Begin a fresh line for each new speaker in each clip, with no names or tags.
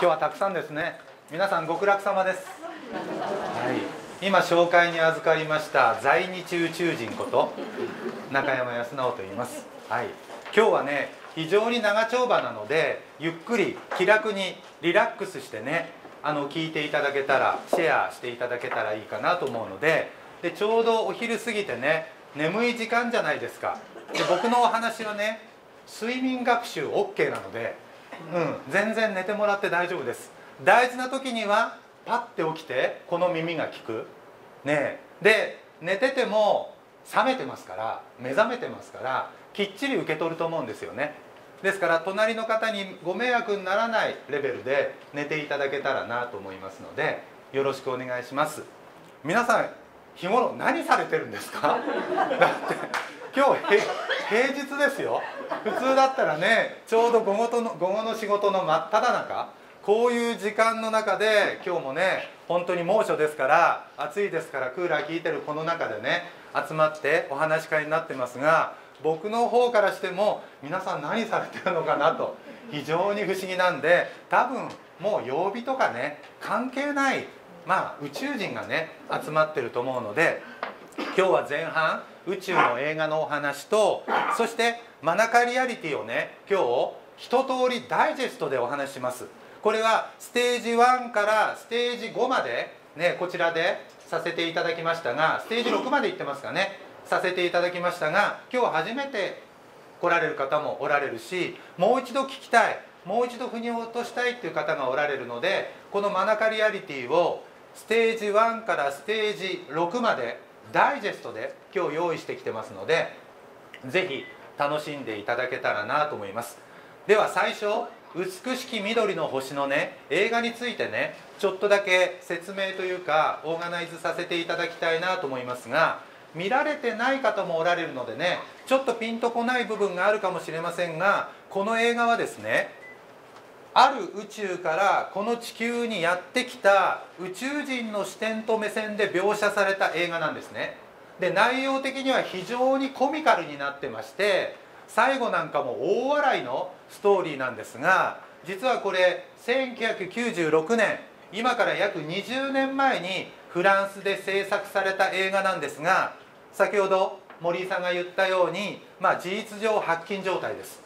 今日はたくさんですね。皆さん極楽様です、はい、今紹介に預かりました在日宇宙人こと中山康直と言います、はい、今日はね非常に長丁場なのでゆっくり気楽にリラックスしてねあの聞いていただけたらシェアしていただけたらいいかなと思うのででちょうどお昼過ぎてね眠い時間じゃないですか。で僕のお話はね睡眠学習 OK なので、うん、全然寝てもらって大丈夫です。大事な時にはパッて起きてこの耳が聞く。ねで寝てても覚めてますから目覚めてますからきっちり受け取ると思うんですよね。ですから隣の方にご迷惑にならないレベルで寝ていただけたらなと思いますのでよろしくお願いします。皆さん日頃何されてるんですか？だって今日平日ですよ。普通だったらねちょうど午後の午後の仕事の真っ只中こういう時間の中で今日もね本当に猛暑ですから暑いですからクーラー効いてるこの中でね集まってお話し会になってますが僕の方からしても皆さん何されてるのかなと非常に不思議なんで多分もう曜日とかね関係ないまあ宇宙人がね集まってると思うので今日は前半宇宙の映画のお話とそしてマナカリアリティをね今日一通りダイジェストでお話します。これはステージ1からステージ5までねこちらでさせていただきましたがステージ6まで行ってますかねさせていただきましたが今日初めて来られる方もおられるしもう一度聞きたいもう一度腑に落としたいっていう方がおられるのでこのマナカリアリティをステージ1からステージ6までダイジェストで今日用意してきてますので是非楽しんでいただけたらなと思います。では最初美しき緑の星のね映画についてねちょっとだけ説明というかオーガナイズさせていただきたいなと思いますが見られてない方もおられるのでねちょっとピンとこない部分があるかもしれませんがこの映画はですねある宇宙からこの地球にやってきた宇宙人の視点と目線で描写された映画なんですねで内容的には非常にコミカルになってまして最後なんかも大笑いのストーリーなんですが実はこれ1996年今から約20年前にフランスで制作された映画なんですが先ほど森井さんが言ったように、まあ、事実上発禁状態です。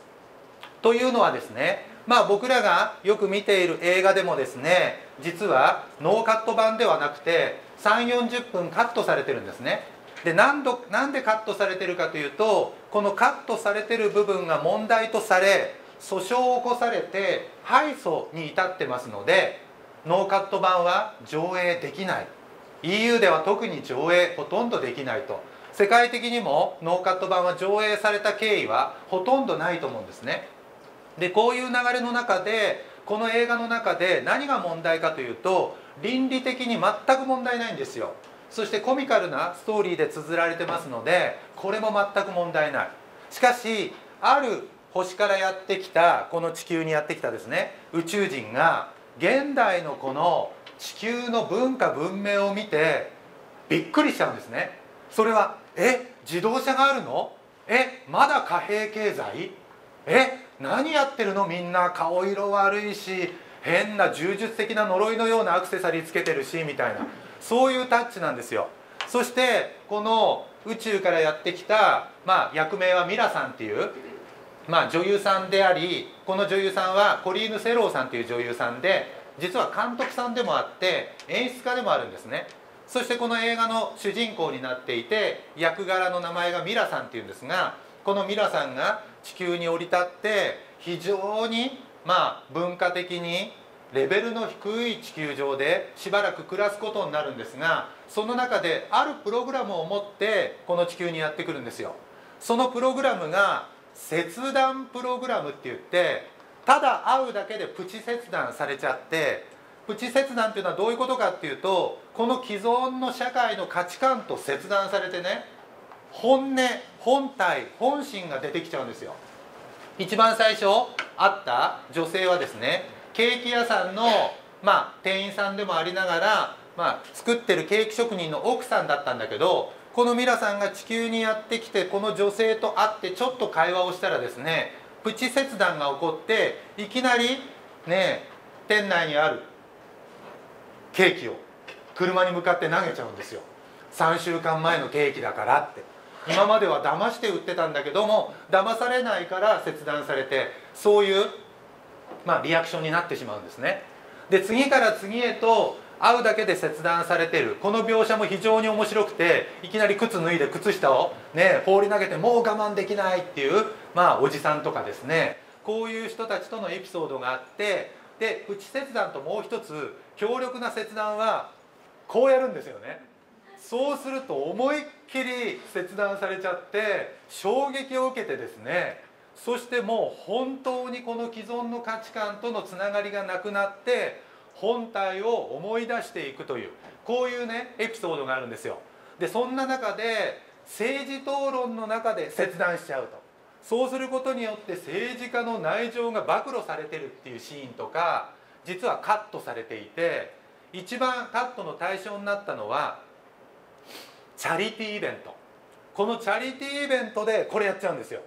というのはですねまあ僕らがよく見ている映画でもですね実はノーカット版ではなくて3 40分カットされてるんですね。で何度なんでカットされてるかというとこのカットされてる部分が問題とされ訴訟を起こされて敗訴に至ってますのでノーカット版は上映できない。EU では特に上映ほとんどできないと。世界的にもノーカット版は上映された経緯はほとんどないと思うんですね。でこういう流れの中でこの映画の中で何が問題かというと倫理的に全く問題ないんですよ。そしてコミカルなストーリーで綴られてますのでこれも全く問題ない。しかしある星からやってきたこの地球にやってきたですね宇宙人が現代のこの地球の文化文明を見てびっくりしちゃうんですね。それはえ自動車があるの？えまだ貨幣経済？え何やってるの？みんな顔色悪いし変な柔術的な呪いのようなアクセサリーつけてるしみたいな。そういうタッチなんですよ。そしてこの宇宙からやってきた、まあ、役名はミラさんっていう、まあ、女優さんでありこの女優さんはコリーヌ・セローさんっていう女優さんで実は監督さんでもあって演出家でもあるんですね。そしてこの映画の主人公になっていて役柄の名前がミラさんっていうんですがこのミラさんが地球に降り立って非常にまあ文化的にレベルの低い地球上でしばらく暮らすことになるんですがその中であるプログラムを持ってこの地球にやってくるんですよ。そのプログラムが切断プログラムって言ってただ会うだけでプチ切断されちゃってプチ切断っていうのはどういうことかっていうとこの既存の社会の価値観と切断されてね本音本体本心が出てきちゃうんですよ。一番最初会った女性はですねケーキ屋さんの、まあ、店員さんでもありながら、まあ、作ってるケーキ職人の奥さんだったんだけどこのミラさんが地球にやってきてこの女性と会ってちょっと会話をしたらですねプチ切断が起こっていきなりね店内にあるケーキを車に向かって投げちゃうんですよ。3週間前のケーキだからって。今までは騙して売ってたんだけども騙されないから切断されてそういう、まあ、リアクションになってしまうんですね。で次から次へと会うだけで切断されてる。この描写も非常に面白くていきなり靴脱いで靴下をね放り投げてもう我慢できないっていうまあおじさんとかですね。こういう人たちとのエピソードがあってでプチ切断ともう一つ強力な切断はこうやるんですよね。そうすると思いっきり切断されちゃって衝撃を受けてですねそしてもう本当にこの既存の価値観とのつながりがなくなって本体を思い出していくというこういうねエピソードがあるんですよ。でそんな中で政治討論の中で切断しちゃうとそうすることによって政治家の内情が暴露されてるっていうシーンとか実はカットされていて一番カットの対象になったのはチャリティーイベント。このチャリティーイベントでこれやっちゃうんですよ。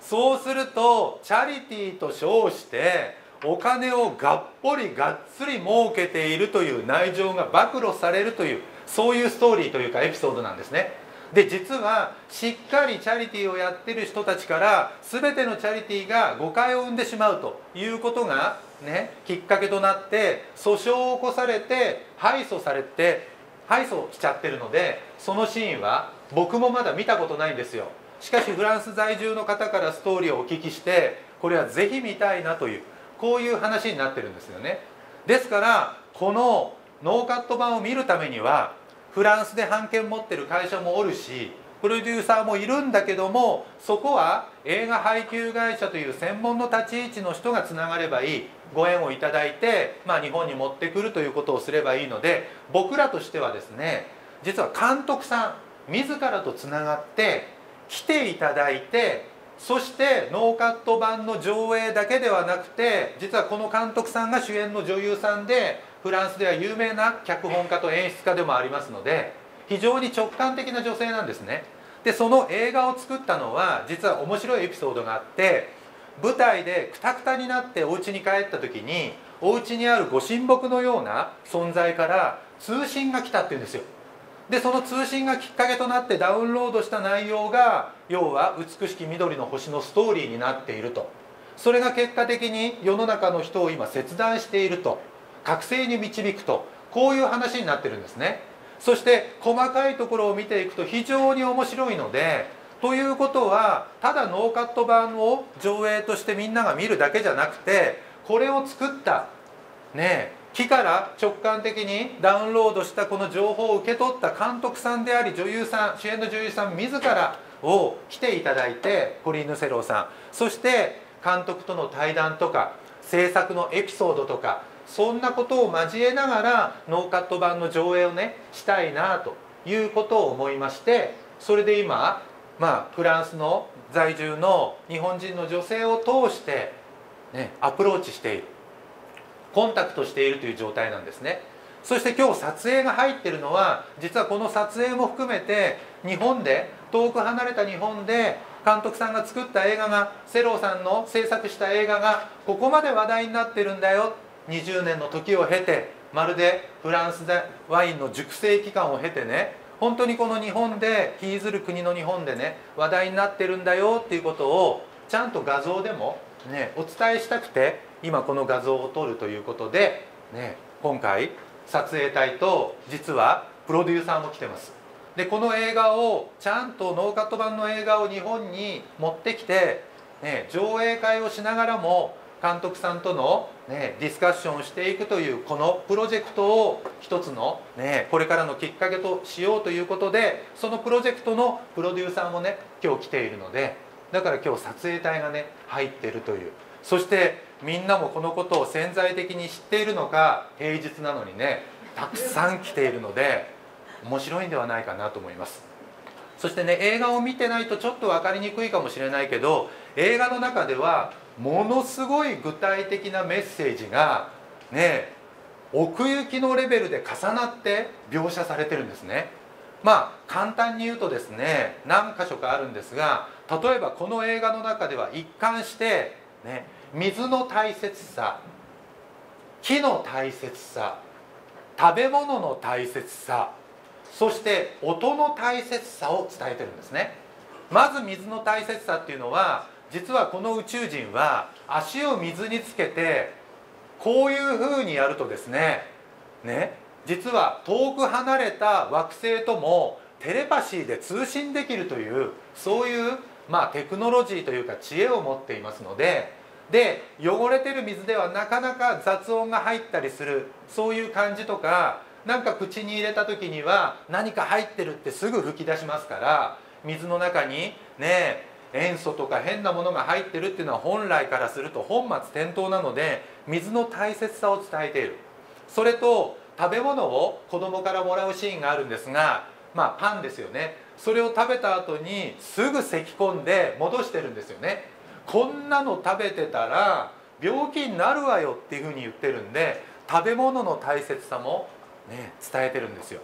そうするとチャリティーと称してお金をがっぽりがっつり儲けているという内情が暴露されるというそういうストーリーというかエピソードなんですね。で実はしっかりチャリティーをやってる人たちから全てのチャリティーが誤解を生んでしまうということがねきっかけとなって訴訟を起こされて敗訴されて敗訴しちゃってるのでそのシーンは僕もまだ見たことないんですよ。しかしフランス在住の方からストーリーをお聞きしてこれはぜひ見たいなというこういう話になってるんですよね。ですからこのノーカット版を見るためにはフランスで版権持ってる会社もおるしプロデューサーもいるんだけどもそこは映画配給会社という専門の立ち位置の人がつながればいいご縁をいただいて、まあ、日本に持ってくるということをすればいいので僕らとしてはですね実は監督さん自らとつながって来ていただいてそしてノーカット版の上映だけではなくて実はこの監督さんが主演の女優さんでフランスでは有名な脚本家と演出家でもありますので非常に直感的な女性なんですね。でその映画を作ったのは実は面白いエピソードがあって舞台でクタクタになってお家に帰った時にお家にあるご神木のような存在から通信が来たっていうんですよ。でその通信がきっかけとなってダウンロードした内容が要は美しき緑の星のストーリーになっていると。それが結果的に世の中の人を今切断していると。覚醒に導くと。こういう話になってるんですね。そして細かいところを見ていくと非常に面白いのでということはただノーカット版を上映としてみんなが見るだけじゃなくてこれを作ったね木から直感的にダウンロードしたこの情報を受け取った監督さんであり女優さん主演の女優さん自らを来ていただいてコリーヌ・セローさん。そして監督との対談とか制作のエピソードとかそんなことを交えながらノーカット版の上映をねしたいなということを思いましてそれで今まあ、フランスの在住の日本人の女性を通して、ね、アプローチしている。コンタクトしているという状態なんですね。そして今日撮影が入ってるのは実はこの撮影も含めて日本で遠く離れた日本で監督さんが作った映画がセローさんの制作した映画がここまで話題になってるんだよ。20年の時を経てまるでフランスでワインの熟成期間を経てね。本当にこの日本で日いずる国の日本でね話題になってるんだよっていうことをちゃんと画像でも、ね、お伝えしたくて今この画像を撮るということで、ね、今回撮影隊と実はプロデューサーも来てます。でこの映画をちゃんとノーカット版の映画を日本に持ってきて、ね、上映会をしながらも監督さんとの、ね、ディスカッションをしていくというこのプロジェクトを一つの、ね、これからのきっかけとしようということでそのプロジェクトのプロデューサーもね今日来ているのでだから今日撮影隊がね入ってるという。そしてみんなもこのことを潜在的に知っているのか平日なのにねたくさん来ているので面白いんではないかなと思います。そしてね映画を見てないとちょっと分かりにくいかもしれないけど映画の中ではものすごい具体的なメッセージがね奥行きのレベルで重なって描写されてるんですね。まあ簡単に言うとですね何箇所かあるんですが例えばこの映画の中では一貫して、ね、水の大切さ木の大切さ食べ物の大切さそして音の大切さを伝えてるんですね。まず水の大切さっていうのは実はこの宇宙人は足を水につけてこういうふうにやるとですねね実は遠く離れた惑星ともテレパシーで通信できるというそういうまあテクノロジーというか知恵を持っていますのでで汚れてる水ではなかなか雑音が入ったりするそういう感じとかなんか口に入れた時には何か入ってるってすぐ吹き出しますから水の中にね塩素とか変なものが入ってるっていうのは本来からすると本末転倒なので水の大切さを伝えている。それと食べ物を子供からもらうシーンがあるんですがまあパンですよね。それを食べた後にすぐ咳き込んで戻してるんですよね。こんなの食べてたら病気になるわよっていうふうに言ってるんで食べ物の大切さもね伝えてるんですよ。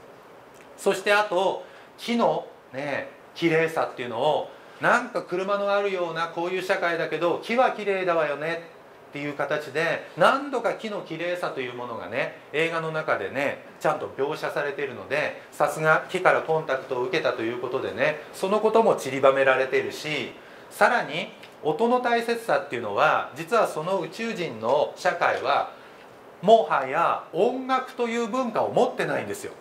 そしてあと木のね綺麗さっていうのをなんか車のあるようなこういう社会だけど木は綺麗だわよねっていう形で何度か木の綺麗さというものがね映画の中でねちゃんと描写されているのでさすが木からコンタクトを受けたということでねそのことも散りばめられているしさらに音の大切さっていうのは実はその宇宙人の社会はもはや音楽という文化を持ってないんですよ。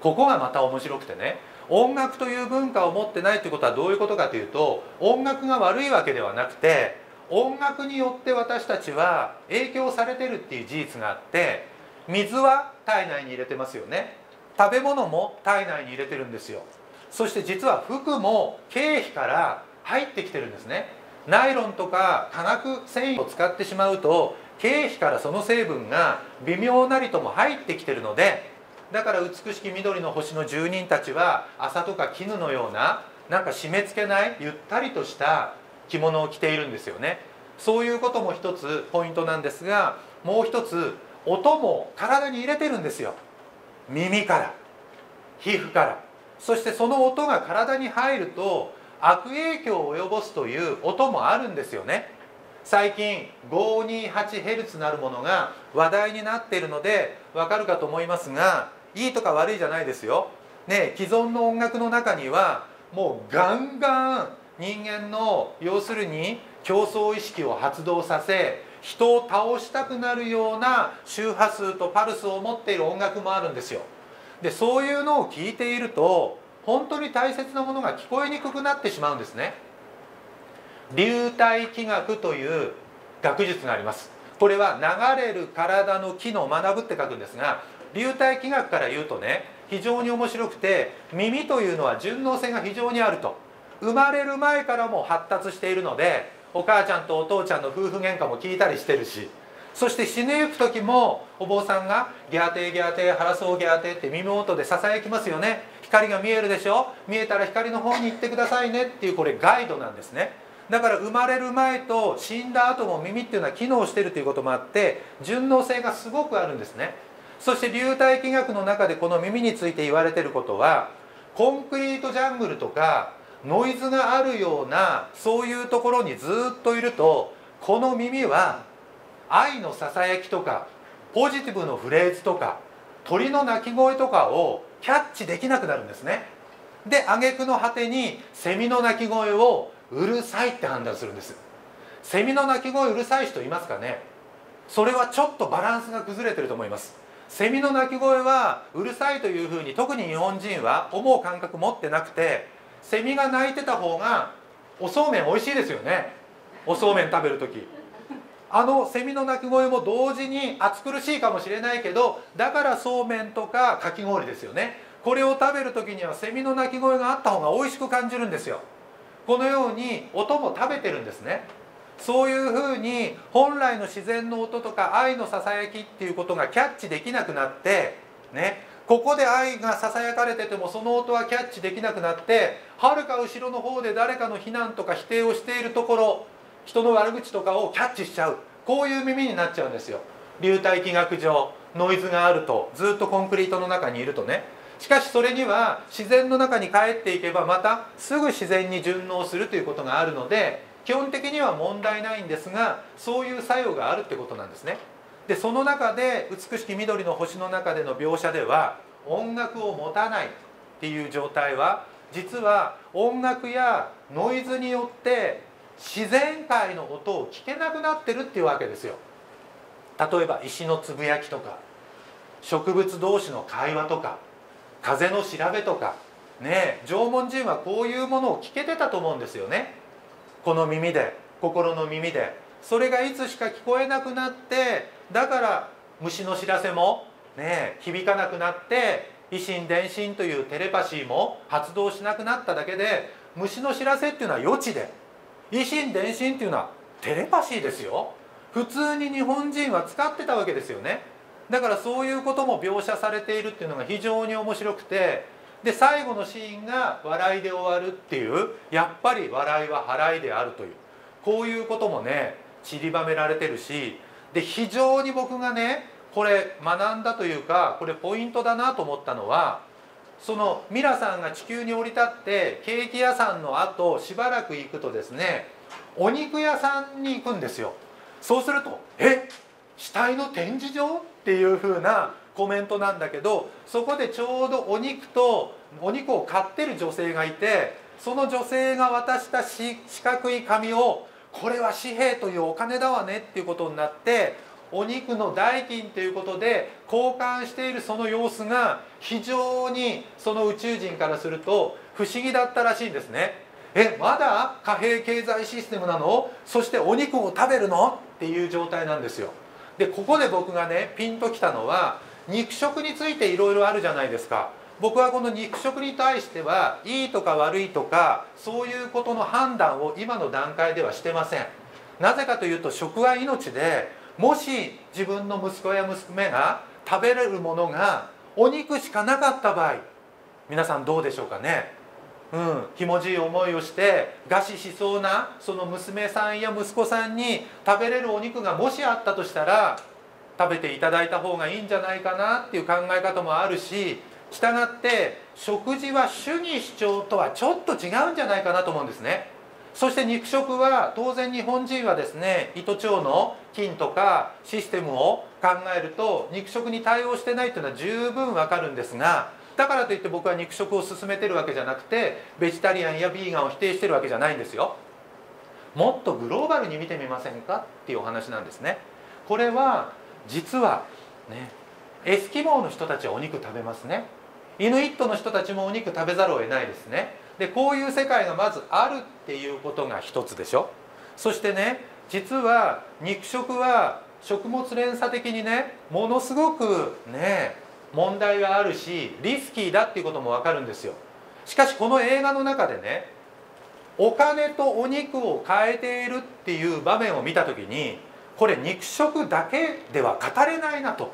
ここがまた面白くてね。音楽という文化を持ってないということはどういうことかというと音楽が悪いわけではなくて音楽によって私たちは影響されてるっていう事実があって水は体内に入れてますよね。食べ物も体内に入れてるんですよ。そして実は服も経費から入ってきてるんですね。ナイロンとか化学繊維を使ってしまうと経費からその成分が微妙なりとも入ってきてるのでだから美しき緑の星の住人たちは朝とか絹のようななんか締め付けないゆったりとした着物を着ているんですよね。そういうことも一つポイントなんですがもう一つ音も体に入れてるんですよ。耳から皮膚から。そしてその音が体に入ると悪影響を及ぼすという音もあるんですよね最近 528Hz なるものが話題になっているのでわかるかと思いますがいいとか悪いじゃないですよ。ね既存の音楽の中にはもうガンガン人間の要するに競争意識を発動させ人を倒したくなるような周波数とパルスを持っている音楽もあるんですよ。でそういうのを聞いていると本当に大切なものが聞こえにくくなってしまうんですね。流体気学という学術があります。これは流れる体の機能を学ぶって書くんですが流体気学から言うとね非常に面白くて耳というのは順応性が非常にあると生まれる前からも発達しているのでお母ちゃんとお父ちゃんの夫婦喧嘩も聞いたりしてるしそして死ぬゆく時もお坊さんが「ギャーテーギャーテー腹そうギャーテー」って耳元でささやきますよね光が見えるでしょ？見えたら光の方に行ってくださいね。っていうこれガイドなんですね。だから生まれる前と死んだ後も耳っていうのは機能してるということもあって順応性がすごくあるんですね。そして流体気学の中でこの耳について言われてることはコンクリートジャングルとかノイズがあるようなそういうところにずっといるとこの耳は愛のささやきとかポジティブのフレーズとか鳥の鳴き声とかをキャッチできなくなるんですね。で挙句の果てにセミの鳴き声をうるさいって判断するんです。セミの鳴き声うるさい人いますかね？それはちょっとバランスが崩れてると思います。セミの鳴き声はうるさいというふうに特に日本人は思う感覚持ってなくてセミが鳴いてた方がおそうめん美味しいですよね。おそうめん食べる時。あのセミの鳴き声も同時に暑苦しいかもしれないけどだからそうめんとかかき氷ですよね。これを食べる時にはセミの鳴き声があった方が美味しく感じるんですよ。このように音も食べてるんですね。そういうふうに本来の自然の音とか愛のささやきっていうことがキャッチできなくなってね。ここで愛がささやかれててもその音はキャッチできなくなってはるか後ろの方で誰かの非難とか否定をしているところ人の悪口とかをキャッチしちゃう。こういう耳になっちゃうんですよ。流体気学上ノイズがあるとずっとコンクリートの中にいるとね。しかしそれには自然の中に帰っていけばまたすぐ自然に順応するということがあるので基本的には問題ないんですがそういう作用があるってことなんですね。でその中で美しき緑の星の中での描写では音楽を持たないっていう状態は実は音楽やノイズによって自然界の音を聞けなくなってるっていうわけですよ。例えば石のつぶやきとか植物同士の会話とか風の調べとかね縄文人はこういうものを聞けてたと思うんですよね。この耳で心の耳でそれがいつしか聞こえなくなってだから虫の知らせもね響かなくなって維心伝心というテレパシーも発動しなくなっただけで虫の知らせっていうのは予知で維心伝心っていうのはテレパシーですよ。普通に日本人は使ってたわけですよね。だからそういうことも描写されているっていうのが非常に面白くて。で最後のシーンが笑いで終わるっていうやっぱり笑いは払いであるという。こういうこともね散りばめられてるし。で非常に僕がねこれ学んだというかこれポイントだなと思ったのはそのミラさんが地球に降り立ってケーキ屋さんの後しばらく行くとですねお肉屋さんに行くんですよそうすると「え？死体の展示場?」っていう風なコメントなんだけどそこでちょうどお肉とお肉を買ってる女性がいてその女性が渡した四角い紙をこれは紙幣というお金だわねっていうことになってお肉の代金ということで交換しているその様子が非常にその宇宙人からすると不思議だったらしいんですね。えまだ貨幣経済システムなの？そしてお肉を食べるの？っていう状態なんですよ。でここで僕がねピンときたのは肉食についていろいろあるじゃないですか。僕はこの肉食に対してはいいとか悪いとかそういうことの判断を今の段階ではしてませんなぜかというと食は命でもし自分の息子や娘が食べれるものがお肉しかなかった場合皆さんどうでしょうかね？うん。ひもじい思いをして餓死しそうなその娘さんや息子さんに食べれるお肉がもしあったとしたら食べていただいた方がいいんじゃないかなっていう考え方もあるし従って食事は主義主張とはちょっと違うんじゃないかなと思うんですね。そして肉食は当然日本人はですね胃と腸の菌とかシステムを考えると肉食に対応してないというのは十分わかるんですがだからといって僕は肉食を進めてるわけじゃなくてベジタリアンやビーガンを否定してるわけじゃないんですよ。もっとグローバルに見てみませんかっていうお話なんですね。これは実はねエスキモーの人たちはお肉食べますね。イヌイットの人たちもお肉食べざるを得ないですね。でこういう世界がまずあるっていうことが一つでしょ？そしてね実は肉食は食物連鎖的にねものすごくね問題があるしリスキーだっていうことも分かるんですよ。しかしこの映画の中でねお金とお肉を変えているっていう場面を見た時にこれ肉食だけでは語れないなと。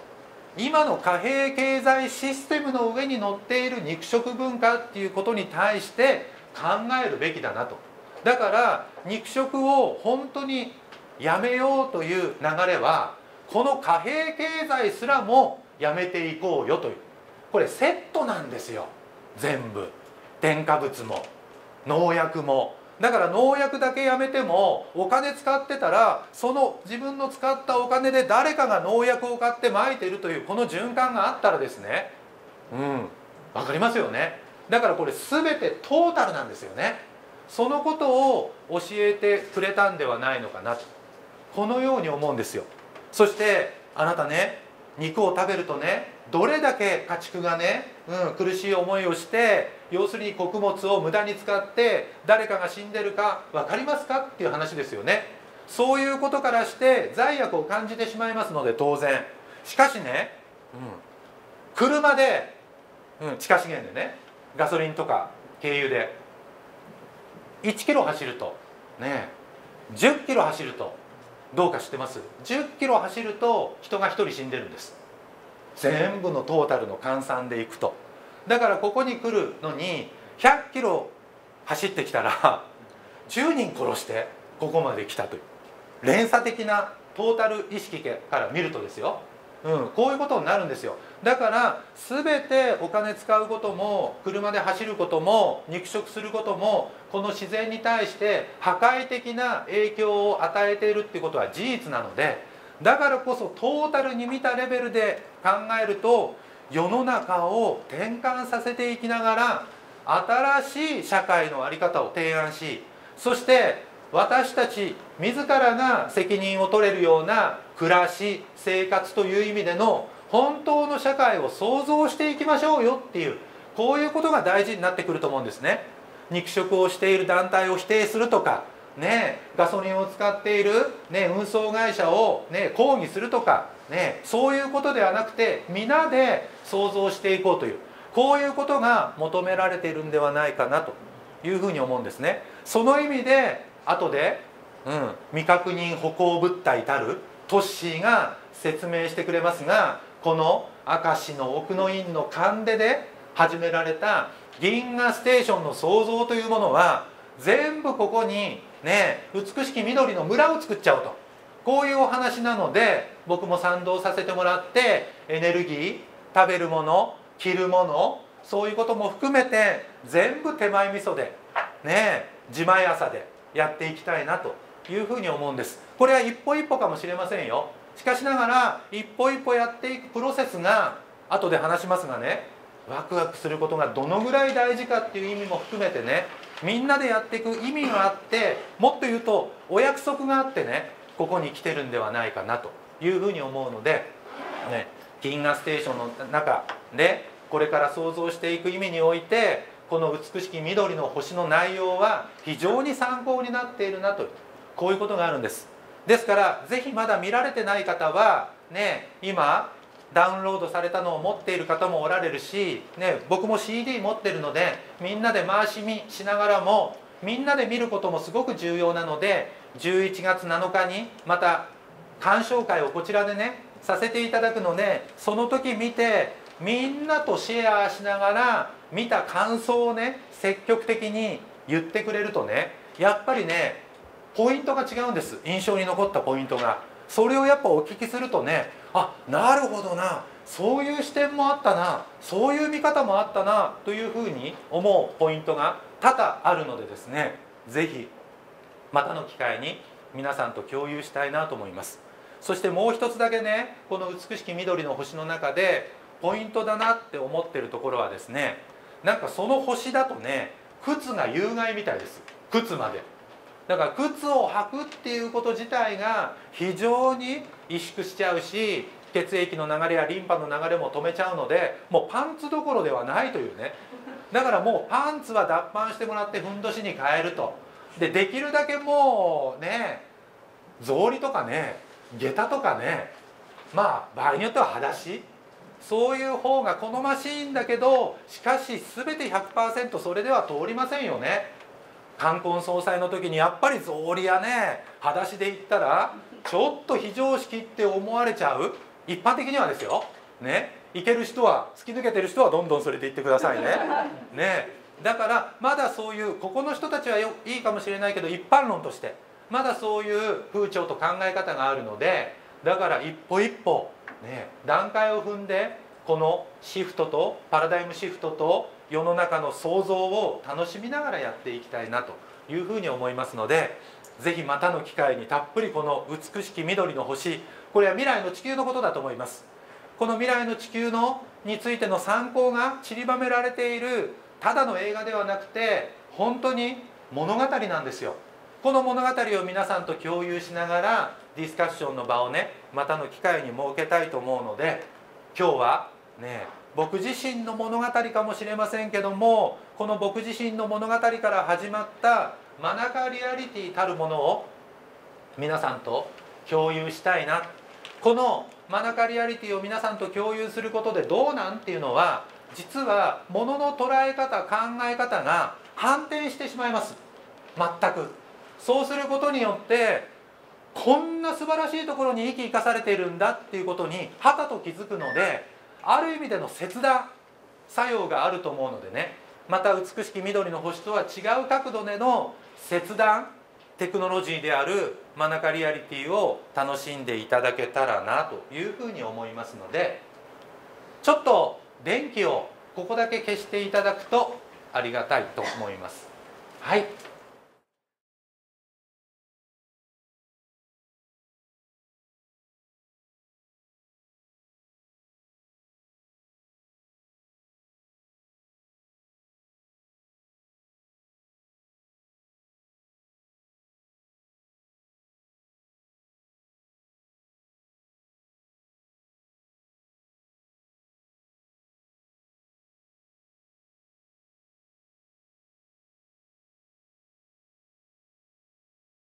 今の貨幣経済システムの上に乗っている肉食文化っていうことに対して考えるべきだなと。だから肉食を本当にやめようという流れはこの貨幣経済すらもやめていこうよという。これセットなんですよ。全部。添加物も農薬もだから農薬だけやめてもお金使ってたらその自分の使ったお金で誰かが農薬を買ってまいてるというこの循環があったらですね。うん。分かりますよね。だからこれ全てトータルなんですよね。そのことを教えてくれたんではないのかなと。このように思うんですよ。そしてあなたね肉を食べるとねどれだけ家畜がね、うん、苦しい思いをして要するに穀物を無駄に使って誰かが死んでるか分かりますか？っていう話ですよね。そういうことからして罪悪を感じてしまいますので当然。しかしね、うん、車で、うん、地下資源でねガソリンとか軽油で1キロ走るとね10キロ走るとどうか知ってます？10キロ走ると人が1人死んでるんです。全部のトータルの換算でいくと。だからここに来るのに100キロ走ってきたら 10人殺してここまで来たという。連鎖的なトータル意識から見るとですよ、うん、こういうことになるんですよ。だから全てお金使うことも車で走ることも肉食することもこの自然に対して破壊的な影響を与えているっていうことは事実なのでだからこそトータルに見たレベルで考えると世の中を転換させていきながら新しい社会の在り方を提案しそして私たち自らが責任を取れるような暮らし生活という意味での本当の社会を創造していきましょうよっていうこういうことが大事になってくると思うんですね。肉食をしている団体を否定するとかねガソリンを使っている、ね、運送会社を、ね、抗議するとか、ね、そういうことではなくて皆で創造していこうというこういうことが求められているんではないかなというふうに思うんですね。その意味で後で、うん、未確認歩行物体たるトッシーが説明してくれますがこの明石の奥の院の勘出で始められた銀河ステーションの創造というものは全部ここにね美しき緑の村を作っちゃおうと。こういうお話なので僕も賛同させてもらってエネルギー食べるもの着るものそういうことも含めて全部手前味噌でね自前朝でやっていきたいなというふうに思うんです。これは一歩一歩かもしれませんよ。しかしながら一歩一歩やっていくプロセスが後で話しますがねワクワクすることがどのぐらい大事かっていう意味も含めてねみんなでやっていく意味があってもっと言うとお約束があってねここに来てるんではないかなというふうに思うので、ね、銀河ステーションの中でこれから想像していく意味においてこの美しき緑の星の内容は非常に参考になっているなとこういうことがあるんです。ですから是非まだ見られてない方はね今ダウンロードされたのを持っている方もおられるし、ね、僕も CD 持ってるのでみんなで回し見しながらもみんなで見ることもすごく重要なので11月7日にまた鑑賞会をこちらでねさせていただくのでその時見てみんなとシェアしながら見た感想をね積極的に言ってくれるとねやっぱりねポイントが違うんです。印象に残ったポイントが。それをやっぱお聞きするとねあなるほどなそういう視点もあったなそういう見方もあったなというふうに思うポイントが多々あるのでですね是非またの機会に皆さんと共有したいなと思います。そしてもう一つだけねこの美しき緑の星の中でポイントだなって思ってるところはですねなんかその星だとね靴が有害みたいです。靴まで。だから靴を履くっていうこと自体が非常に萎縮しちゃうし血液の流れやリンパの流れも止めちゃうのでもうパンツどころではないというね。だからもうパンツは脱藩してもらってふんどしに変えると。でできるだけもうね草履とかね下駄とかねまあ場合によっては裸足。そういう方が好ましいんだけどしかし全て100%それでは通りませんよね。冠婚葬祭の時にやっぱり草履やね裸足で行ったらちょっと非常識って思われちゃう。一般的にはですよ。ね。行ける人は突き抜けてる人はどんどんそれで行ってくださいね。ね。だからまだそういうここの人たちはよいいかもしれないけど一般論としてまだそういう風潮と考え方があるのでだから一歩一歩ね段階を踏んでこのシフトとパラダイムシフトと世の中の創造を楽しみながらやっていきたいなというふうに思いますので是非またの機会にたっぷりこの美しき緑の星これは未来の地球のことだと思います。この未来の地球のについての参考が散りばめられているただの映画ではなくて本当に物語なんですよ。この物語を皆さんと共有しながらディスカッションの場をねまたの機会に設けたいと思うので今日はね僕自身の物語かもしれませんけどもこの僕自身の物語から始まったマナカリアリティたるものを皆さんと共有したいな。このマナカリアリティを皆さんと共有することでどうなんっていうのは実は物の捉え方考え方が反転してしまいます。全く。そうすることによってこんな素晴らしいところに生き生かされているんだっていうことにはたと気づくのである意味での切断作用があると思うのでね。また美しき緑の星とは違う角度での切断テクノロジーであるマナカリアリティを楽しんでいただけたらなというふうに思いますので。ちょっと電気をここだけ消していただくとありがたいと思います。はい。